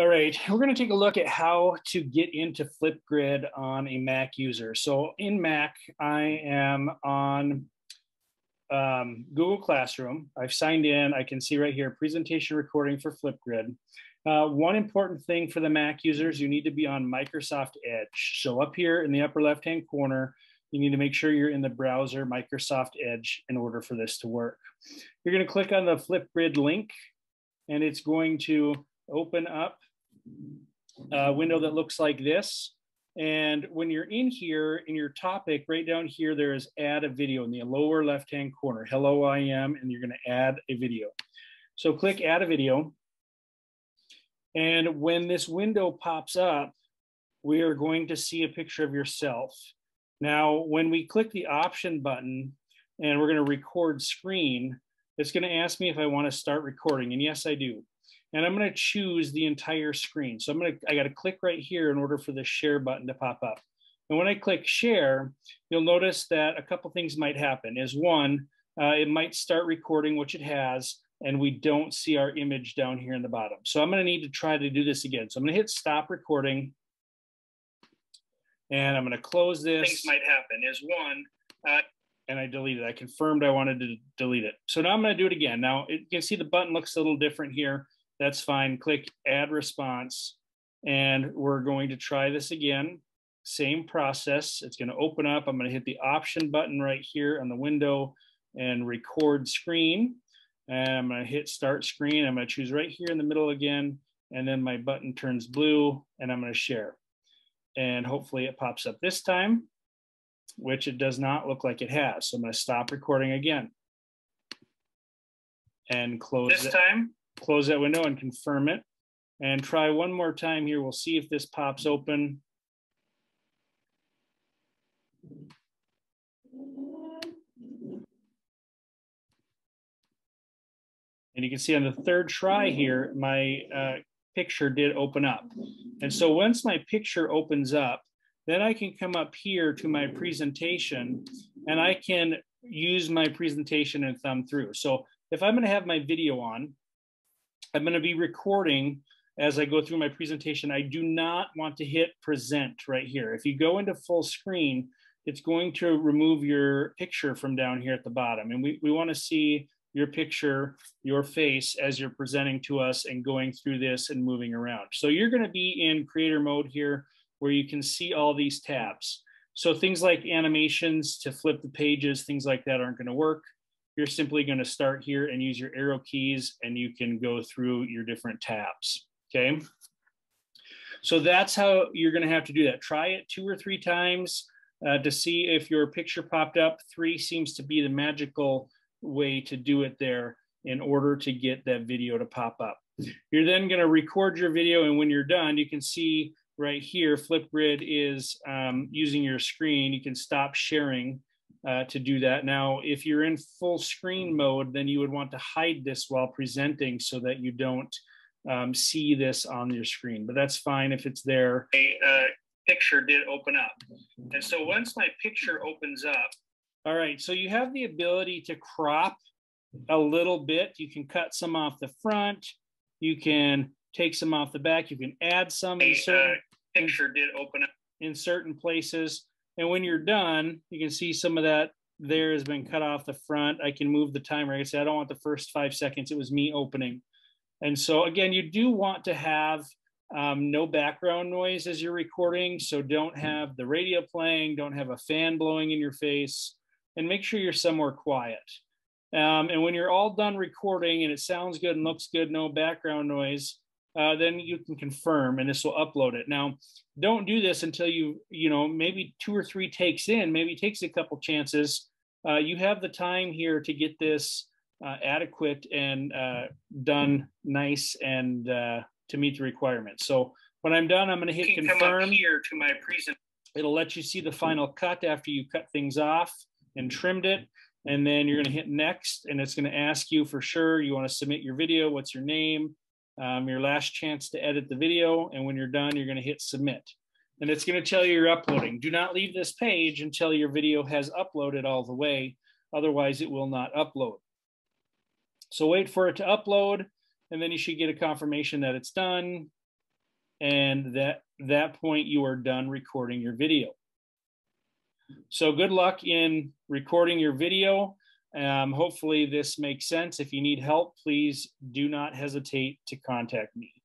All right, we're going to take a look at how to get into Flipgrid on a Mac user. So in Mac, I am on um, Google Classroom. I've signed in. I can see right here, presentation recording for Flipgrid. Uh, one important thing for the Mac users, you need to be on Microsoft Edge. So up here in the upper left-hand corner, you need to make sure you're in the browser Microsoft Edge in order for this to work. You're going to click on the Flipgrid link, and it's going to open up a window that looks like this. And when you're in here in your topic, right down here, there is add a video in the lower left-hand corner. Hello, I am, and you're gonna add a video. So click add a video. And when this window pops up, we are going to see a picture of yourself. Now, when we click the option button and we're gonna record screen, it's gonna ask me if I wanna start recording. And yes, I do and I'm going to choose the entire screen. So I'm going to, I got to click right here in order for the share button to pop up. And when I click share, you'll notice that a couple things might happen is one, uh, it might start recording, which it has, and we don't see our image down here in the bottom. So I'm going to need to try to do this again. So I'm going to hit stop recording and I'm going to close this. Things might happen is one, uh, and I deleted. I confirmed I wanted to delete it. So now I'm going to do it again. Now you can see the button looks a little different here that's fine. Click add response. And we're going to try this again. Same process. It's going to open up. I'm going to hit the option button right here on the window and record screen. And I'm going to hit start screen. I'm going to choose right here in the middle again. And then my button turns blue and I'm going to share. And hopefully it pops up this time, which it does not look like it has. So I'm going to stop recording again and close this it. time close that window and confirm it. And try one more time here. We'll see if this pops open. And you can see on the third try here, my uh, picture did open up. And so once my picture opens up, then I can come up here to my presentation and I can use my presentation and thumb through. So if I'm gonna have my video on, I'm going to be recording as I go through my presentation. I do not want to hit present right here. If you go into full screen, it's going to remove your picture from down here at the bottom. And we, we want to see your picture, your face as you're presenting to us and going through this and moving around. So you're going to be in creator mode here where you can see all these tabs. So things like animations to flip the pages, things like that aren't going to work you're simply going to start here and use your arrow keys and you can go through your different tabs. Okay. So that's how you're going to have to do that. Try it two or three times uh, to see if your picture popped up. Three seems to be the magical way to do it there in order to get that video to pop up. You're then going to record your video, and when you're done, you can see right here, Flipgrid is um, using your screen. You can stop sharing uh, to do that. Now, if you're in full screen mode, then you would want to hide this while presenting so that you don't um, see this on your screen, but that's fine if it's there. A uh, picture did open up. And so once my picture opens up. All right, so you have the ability to crop a little bit. You can cut some off the front. You can take some off the back. You can add some a, in certain, uh, picture did open up in certain places. And when you're done, you can see some of that there has been cut off the front. I can move the timer. I say I don't want the first five seconds. It was me opening. And so again, you do want to have um, no background noise as you're recording. So don't have the radio playing, don't have a fan blowing in your face, and make sure you're somewhere quiet. Um, and when you're all done recording and it sounds good and looks good, no background noise, uh, then you can confirm and this will upload it. Now, don't do this until you, you know, maybe two or three takes in, maybe it takes a couple chances. Uh, you have the time here to get this uh, adequate and uh, done nice and uh, to meet the requirements. So when I'm done, I'm going to hit confirm. here to my present. It'll let you see the final cut after you cut things off and trimmed it. And then you're going to hit next, and it's going to ask you for sure you want to submit your video. What's your name? Um, your last chance to edit the video. And when you're done, you're gonna hit submit. And it's gonna tell you you're uploading. Do not leave this page until your video has uploaded all the way. Otherwise it will not upload. So wait for it to upload and then you should get a confirmation that it's done. and that that point you are done recording your video. So good luck in recording your video. Um, hopefully this makes sense. If you need help, please do not hesitate to contact me.